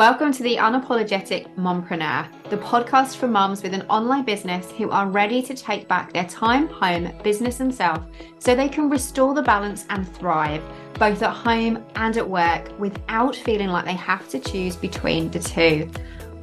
Welcome to the Unapologetic Mompreneur, the podcast for mums with an online business who are ready to take back their time, home, business, and self so they can restore the balance and thrive, both at home and at work, without feeling like they have to choose between the two.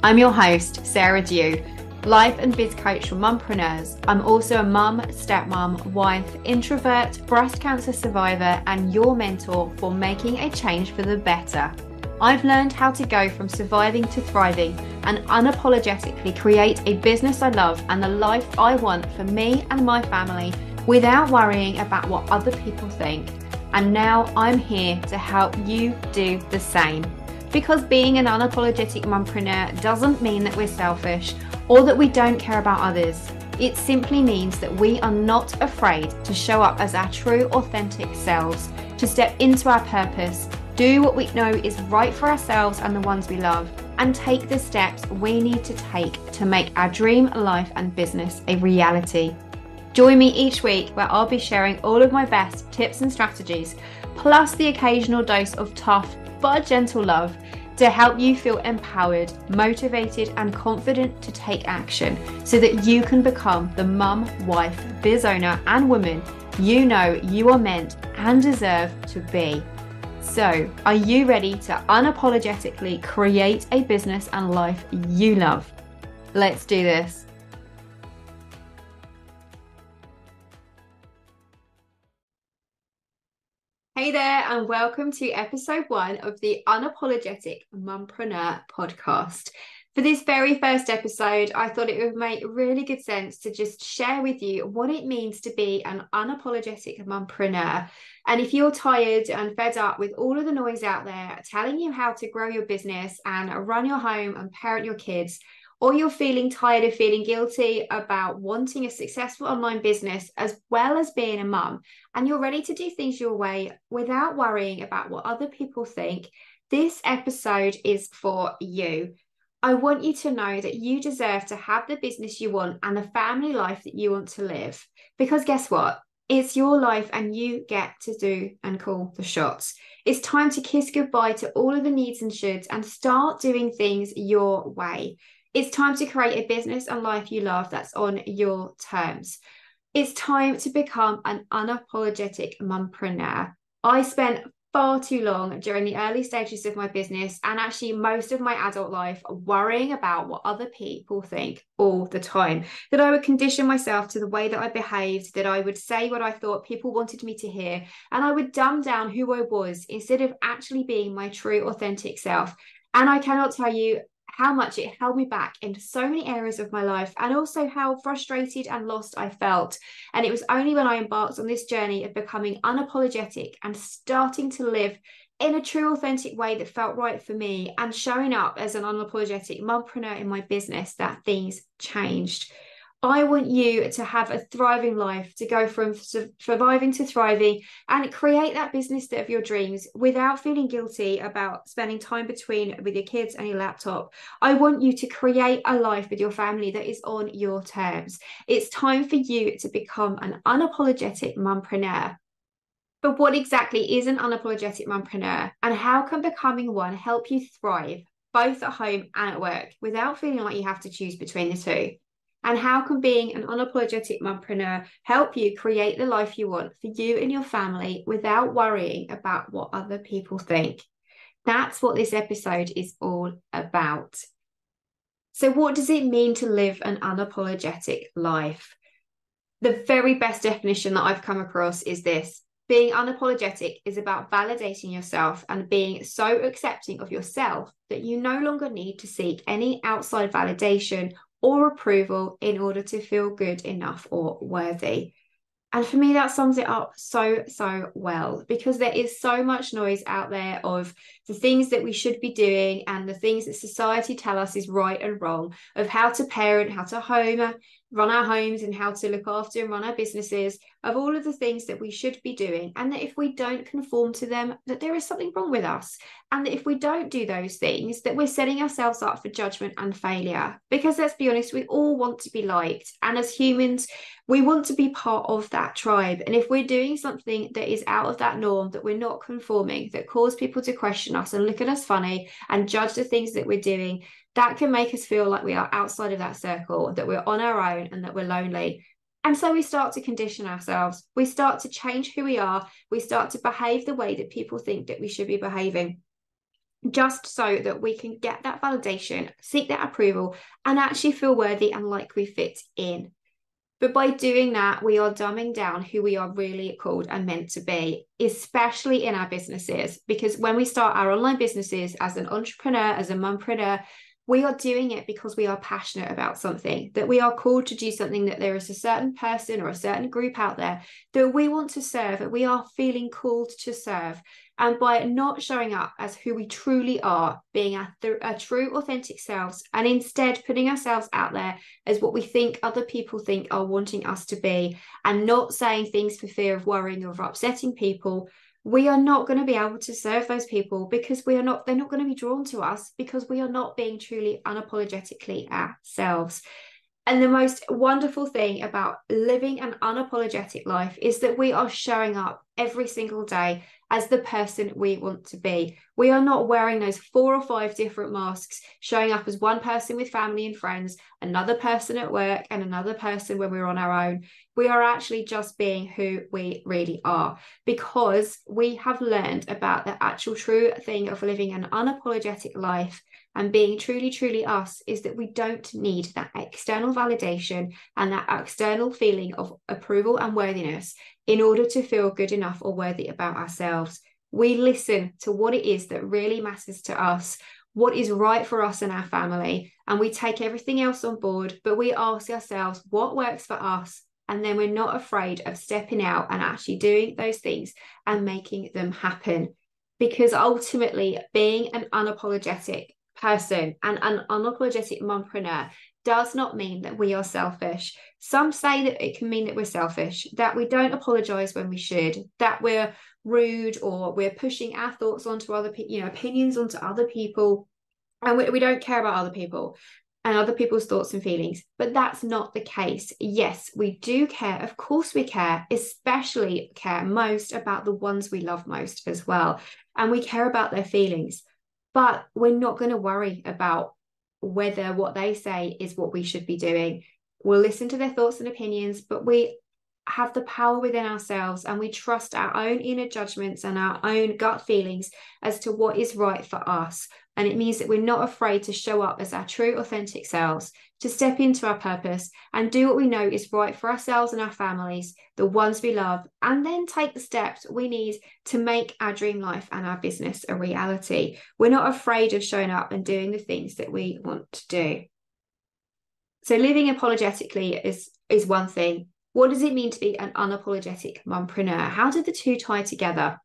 I'm your host, Sarah Dew, life and biz coach for mumpreneurs. I'm also a mum, stepmom, wife, introvert, breast cancer survivor, and your mentor for making a change for the better. I've learned how to go from surviving to thriving and unapologetically create a business I love and the life I want for me and my family without worrying about what other people think. And now I'm here to help you do the same. Because being an unapologetic mompreneur doesn't mean that we're selfish or that we don't care about others. It simply means that we are not afraid to show up as our true, authentic selves, to step into our purpose do what we know is right for ourselves and the ones we love, and take the steps we need to take to make our dream life and business a reality. Join me each week where I'll be sharing all of my best tips and strategies, plus the occasional dose of tough but gentle love to help you feel empowered, motivated, and confident to take action so that you can become the mum, wife, biz owner, and woman you know you are meant and deserve to be. So, are you ready to unapologetically create a business and life you love? Let's do this. Hey there, and welcome to episode one of the Unapologetic Mumpreneur podcast. For this very first episode, I thought it would make really good sense to just share with you what it means to be an unapologetic mumpreneur. And if you're tired and fed up with all of the noise out there telling you how to grow your business and run your home and parent your kids, or you're feeling tired of feeling guilty about wanting a successful online business as well as being a mum, and you're ready to do things your way without worrying about what other people think, this episode is for you. I want you to know that you deserve to have the business you want and the family life that you want to live. Because guess what? It's your life and you get to do and call the shots. It's time to kiss goodbye to all of the needs and shoulds and start doing things your way. It's time to create a business and life you love that's on your terms. It's time to become an unapologetic mumpreneur. I spent far too long during the early stages of my business and actually most of my adult life worrying about what other people think all the time. That I would condition myself to the way that I behaved, that I would say what I thought people wanted me to hear, and I would dumb down who I was instead of actually being my true, authentic self. And I cannot tell you how much it held me back in so many areas of my life and also how frustrated and lost I felt. And it was only when I embarked on this journey of becoming unapologetic and starting to live in a true, authentic way that felt right for me and showing up as an unapologetic mompreneur in my business that things changed. I want you to have a thriving life, to go from surviving to thriving and create that business of your dreams without feeling guilty about spending time between with your kids and your laptop. I want you to create a life with your family that is on your terms. It's time for you to become an unapologetic mompreneur. But what exactly is an unapologetic mompreneur and how can becoming one help you thrive both at home and at work without feeling like you have to choose between the two? And how can being an unapologetic mompreneur help you create the life you want for you and your family without worrying about what other people think? That's what this episode is all about. So, what does it mean to live an unapologetic life? The very best definition that I've come across is this being unapologetic is about validating yourself and being so accepting of yourself that you no longer need to seek any outside validation or approval in order to feel good enough or worthy. And for me, that sums it up so, so well because there is so much noise out there of the things that we should be doing and the things that society tell us is right and wrong of how to parent, how to home, run our homes and how to look after and run our businesses, of all of the things that we should be doing. And that if we don't conform to them, that there is something wrong with us. And that if we don't do those things, that we're setting ourselves up for judgment and failure. Because let's be honest, we all want to be liked. And as humans, we want to be part of that tribe. And if we're doing something that is out of that norm, that we're not conforming, that cause people to question us and look at us funny and judge the things that we're doing, that can make us feel like we are outside of that circle, that we're on our own and that we're lonely. And so we start to condition ourselves. We start to change who we are. We start to behave the way that people think that we should be behaving, just so that we can get that validation, seek that approval, and actually feel worthy and like we fit in. But by doing that, we are dumbing down who we are really called and meant to be, especially in our businesses. Because when we start our online businesses as an entrepreneur, as a mompreneur, we are doing it because we are passionate about something, that we are called to do something, that there is a certain person or a certain group out there that we want to serve, that we are feeling called to serve. And by not showing up as who we truly are, being a, th- true, authentic selves, and instead putting ourselves out there as what we think other people think are wanting us to be, and not saying things for fear of worrying or of upsetting people, we are not going to be able to serve those people because we are not they're not going to be drawn to us because we are not being truly unapologetically ourselves and the most wonderful thing about living an unapologetic life is that we are showing up every single day as the person we want to be. We are not wearing those four or five different masks, showing up as one person with family and friends, another person at work, and another person when we're on our own. We are actually just being who we really are because we have learned about the actual true thing of living an unapologetic life and being truly, truly us is that we don't need that external validation and that external feeling of approval and worthiness in order to feel good enough or worthy about ourselves. We listen to what it is that really matters to us, what is right for us and our family, and we take everything else on board, but we ask ourselves what works for us. And then we're not afraid of stepping out and actually doing those things and making them happen. Because ultimately, being an unapologetic person and an unapologetic mompreneur does not mean that we are selfish. Some say that it can mean that we're selfish, that we don't apologize when we should, that we're rude or we're pushing our thoughts onto other people, you know, opinions onto other people, and we, we don't care about other people and other people's thoughts and feelings. But that's not the case. Yes, we do care. Of course, we care, especially care most about the ones we love most as well. And we care about their feelings but we're not going to worry about whether what they say is what we should be doing. We'll listen to their thoughts and opinions, but we have the power within ourselves and we trust our own inner judgments and our own gut feelings as to what is right for us. And it means that we're not afraid to show up as our true, authentic selves, to step into our purpose and do what we know is right for ourselves and our families, the ones we love, and then take the steps we need to make our dream life and our business a reality. We're not afraid of showing up and doing the things that we want to do. So living apologetically is is one thing. What does it mean to be an unapologetic mompreneur? How do the two tie together?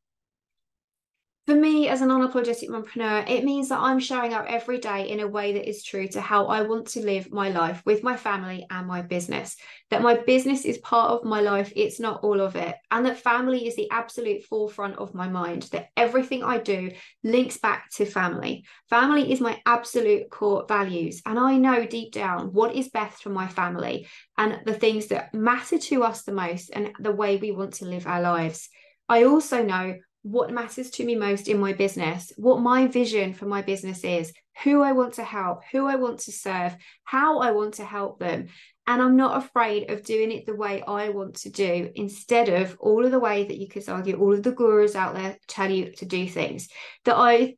For me as an unapologetic mompreneur, it means that I'm showing up every day in a way that is true to how I want to live my life with my family and my business. That my business is part of my life, it's not all of it. And that family is the absolute forefront of my mind, that everything I do links back to family. Family is my absolute core values. And I know deep down what is best for my family and the things that matter to us the most and the way we want to live our lives. I also know what matters to me most in my business, what my vision for my business is, who I want to help, who I want to serve, how I want to help them. And I'm not afraid of doing it the way I want to do instead of all of the way that you could argue all of the gurus out there tell you to do things. That I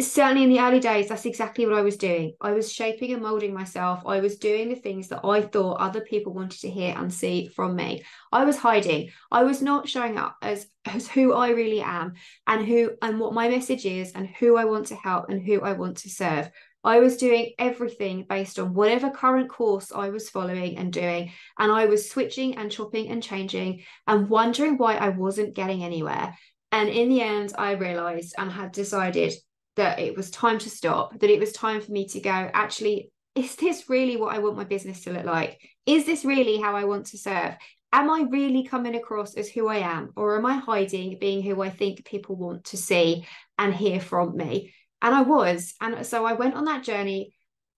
certainly in the early days, that's exactly what I was doing. I was shaping and molding myself. I was doing the things that I thought other people wanted to hear and see from me. I was hiding. I was not showing up as, as who I really am and who and what my message is and who I want to help and who I want to serve. I was doing everything based on whatever current course I was following and doing. And I was switching and chopping and changing and wondering why I wasn't getting anywhere. And in the end, I realized and had decided that it was time to stop, that it was time for me to go, actually, is this really what I want my business to look like? Is this really how I want to serve? Am I really coming across as who I am, or am I hiding being who I think people want to see and hear from me? And I was. And so I went on that journey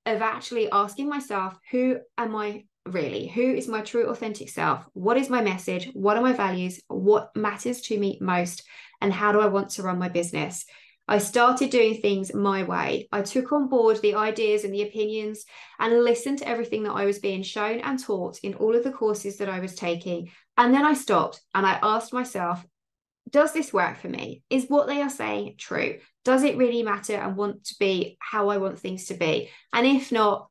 of actually asking myself, who am I really? Who is my true, authentic self? What is my message? What are my values? What matters to me most? And how do I want to run my business? I started doing things my way. I took on board the ideas and the opinions and listened to everything that I was being shown and taught in all of the courses that I was taking. And then I stopped and I asked myself, does this work for me? Is what they are saying true? Does it really matter and want to be how I want things to be? And if not,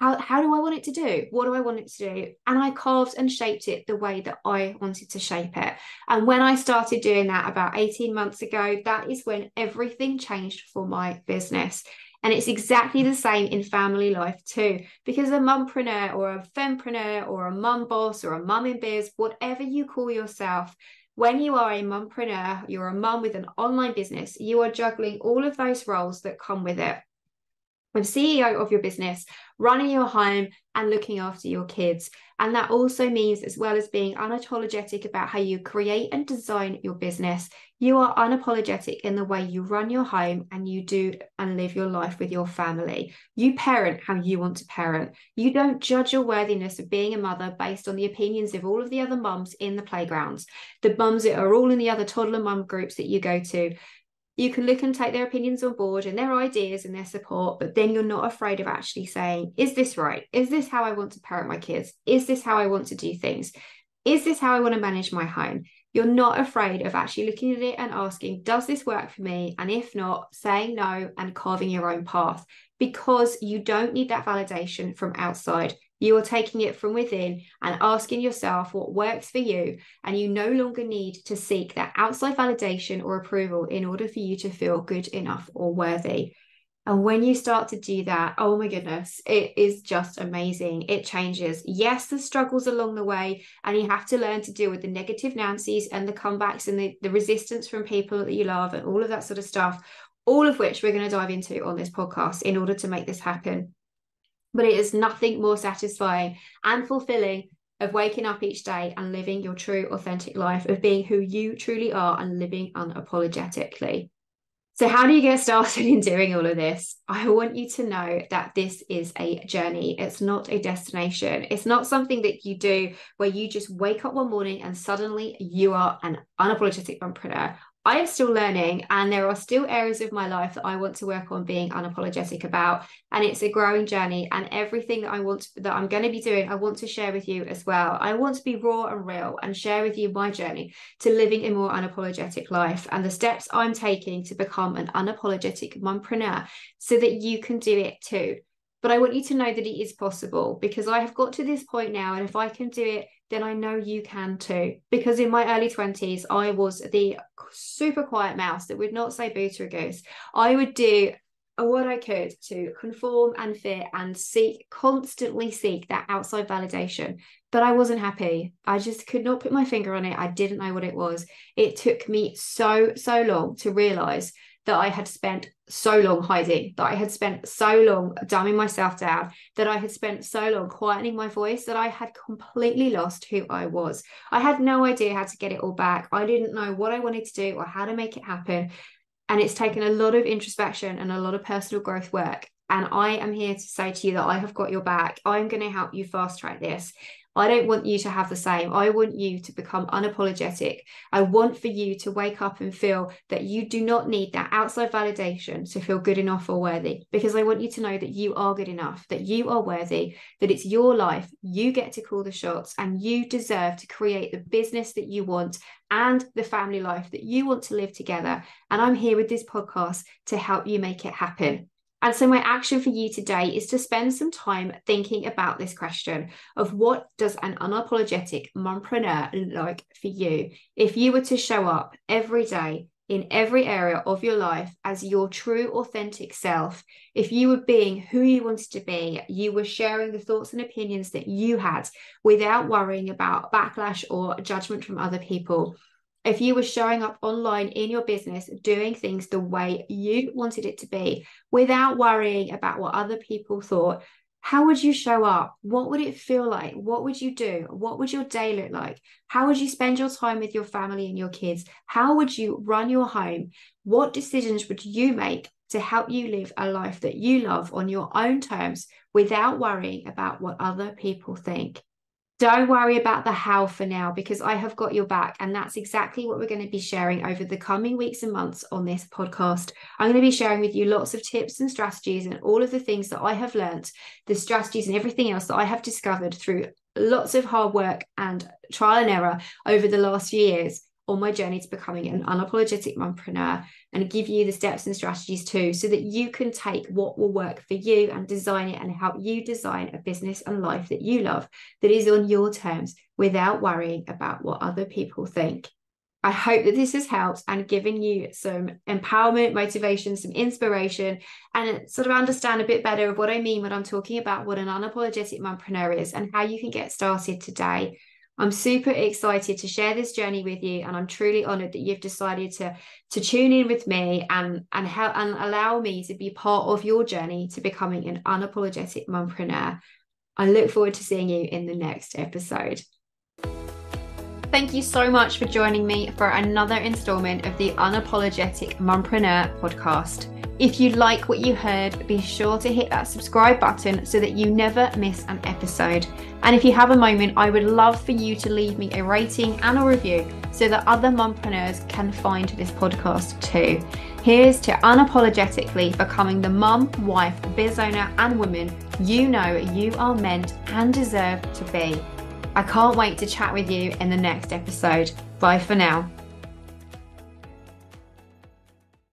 how, how do I want it to do? What do I want it to do? And I carved and shaped it the way that I wanted to shape it. And when I started doing that about 18 months ago, that is when everything changed for my business. And it's exactly the same in family life too, because a mumpreneur or a fempreneur or a mum boss or a mum in biz, whatever you call yourself, when you are a mumpreneur, you're a mum with an online business, you are juggling all of those roles that come with it. I'm CEO of your business, running your home and looking after your kids. And that also means, as well as being unapologetic about how you create and design your business, you are unapologetic in the way you run your home and you do and live your life with your family. You parent how you want to parent. You don't judge your worthiness of being a mother based on the opinions of all of the other mums in the playgrounds, the mums that are all in the other toddler mum groups that you go to you can look and take their opinions on board and their ideas and their support, but then you're not afraid of actually saying, is this right? Is this how I want to parent my kids? Is this how I want to do things? Is this how I want to manage my home? You're not afraid of actually looking at it and asking, does this work for me? And if not, saying no and carving your own path because you don't need that validation from outside. You are taking it from within and asking yourself what works for you. And you no longer need to seek that outside validation or approval in order for you to feel good enough or worthy. And when you start to do that, oh my goodness, it is just amazing. It changes. Yes, the struggles along the way, and you have to learn to deal with the negative Nancy's and the comebacks and the, the resistance from people that you love and all of that sort of stuff, all of which we're going to dive into on this podcast in order to make this happen but it is nothing more satisfying and fulfilling of waking up each day and living your true authentic life of being who you truly are and living unapologetically so, how do you get started in doing all of this? I want you to know that this is a journey. It's not a destination. It's not something that you do where you just wake up one morning and suddenly you are an unapologetic entrepreneur. I am still learning, and there are still areas of my life that I want to work on being unapologetic about. And it's a growing journey. And everything that I want to, that I'm going to be doing, I want to share with you as well. I want to be raw and real and share with you my journey to living a more unapologetic life and the steps I'm taking to become an unapologetic mompreneur so that you can do it too. But I want you to know that it is possible because I have got to this point now. And if I can do it, then I know you can too. Because in my early 20s, I was the super quiet mouse that would not say boo to a goose. I would do what I could to conform and fit and seek, constantly seek that outside validation. But I wasn't happy. I just could not put my finger on it. I didn't know what it was. It took me so, so long to realize that I had spent so long hiding, that I had spent so long dumbing myself down, that I had spent so long quietening my voice that I had completely lost who I was. I had no idea how to get it all back. I didn't know what I wanted to do or how to make it happen. And it's taken a lot of introspection and a lot of personal growth work. And I am here to say to you that I have got your back. I'm going to help you fast track this. I don't want you to have the same. I want you to become unapologetic. I want for you to wake up and feel that you do not need that outside validation to feel good enough or worthy, because I want you to know that you are good enough, that you are worthy, that it's your life. You get to call the shots and you deserve to create the business that you want and the family life that you want to live together. And I'm here with this podcast to help you make it happen. And so, my action for you today is to spend some time thinking about this question of what does an unapologetic mompreneur look like for you if you were to show up every day in every area of your life as your true, authentic self. If you were being who you wanted to be, you were sharing the thoughts and opinions that you had without worrying about backlash or judgment from other people if you were showing up online in your business, doing things the way you wanted it to be without worrying about what other people thought, how would you show up? What would it feel like? What would you do? What would your day look like? How would you spend your time with your family and your kids? How would you run your home? What decisions would you make to help you live a life that you love on your own terms without worrying about what other people think? Don't worry about the how for now because I have got your back. And that's exactly what we're going to be sharing over the coming weeks and months on this podcast. I'm going to be sharing with you lots of tips and strategies and all of the things that I have learned, the strategies and everything else that I have discovered through lots of hard work and trial and error over the last few years on my journey to becoming an unapologetic mompreneur and give you the steps and strategies too, so that you can take what will work for you and design it and help you design a business and life that you love that is on your terms without worrying about what other people think. I hope that this has helped and given you some empowerment, motivation, some inspiration, and sort of understand a bit better of what I mean when I'm talking about what an unapologetic mompreneur is and how you can get started today. I'm super excited to share this journey with you, and I'm truly honored that you've decided to to tune in with me and and help and allow me to be part of your journey to becoming an unapologetic mompreneur. I look forward to seeing you in the next episode. Thank you so much for joining me for another installment of the Unapologetic Mompreneur podcast. If you like what you heard, be sure to hit that subscribe button so that you never miss an episode. And if you have a moment, I would love for you to leave me a rating and a review so that other mompreneurs can find this podcast too. Here's to unapologetically becoming the mum, wife, biz owner, and woman you know you are meant and deserve to be. I can't wait to chat with you in the next episode. Bye for now.